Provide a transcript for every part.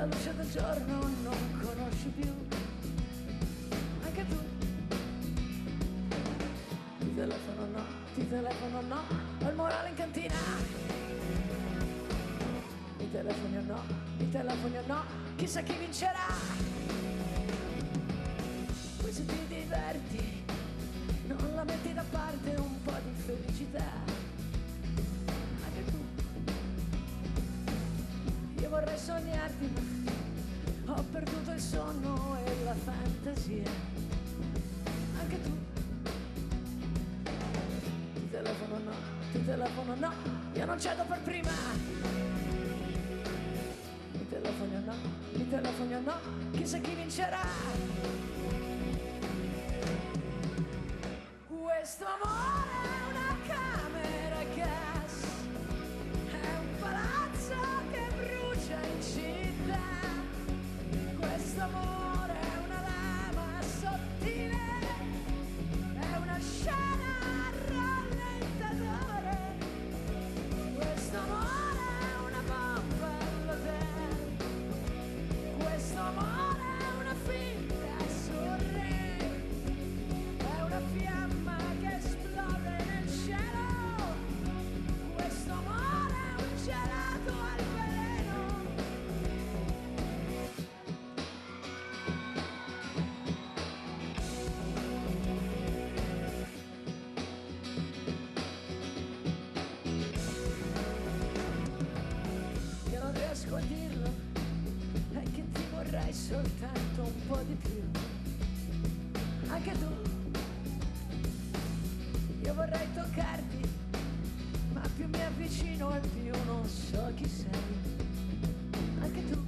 alla luce del giorno non conosci più. Anche tu ti telefono no, ti telefono no, ho il morale in cantina. Mi telefoni o no, mi telefoni o no, chissà chi vincerà. Sognarti, ma ho perduto il sonno e la fantasia. Anche tu. Ti telefono no, ti telefono no, io non cedo per prima. Mi telefoni o no, mi telefoni o no, chissà chi vincerà. Questo amore vorrei soltanto un po' di più. Anche tu. Io vorrei toccarti, ma più mi avvicino e più non so chi sei. Anche tu.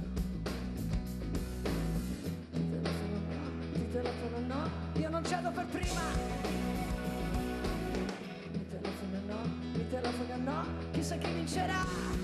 Ti telefono no, ti telefono no, io non cedo per prima. Mi telefono no, mi telefono no, chissà chi vincerà.